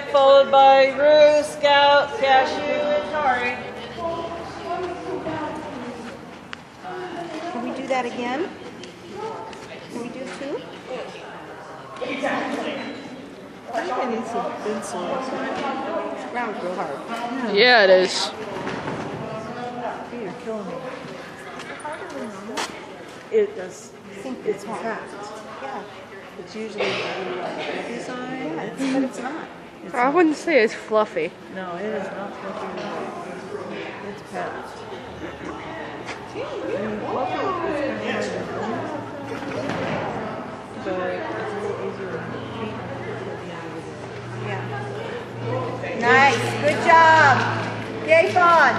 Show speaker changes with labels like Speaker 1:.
Speaker 1: Jack, followed by Rue, Scout, Cashew, and Tari.
Speaker 2: Can we do that again? Can we do two?
Speaker 3: I think I need some insulin.
Speaker 2: This ground's real hard.
Speaker 4: Yeah, it is.
Speaker 3: You're killing me. It does.
Speaker 2: I think
Speaker 3: It's
Speaker 2: hard.
Speaker 3: packed.
Speaker 2: Yeah.
Speaker 3: It's usually the heavy.
Speaker 2: Yeah, but it's not.
Speaker 3: It's
Speaker 4: I wouldn't say it's fluffy.
Speaker 3: No, it is not fluffy. It's packed. It's a. Yeah. Nice. Good job. Yay, Fawn.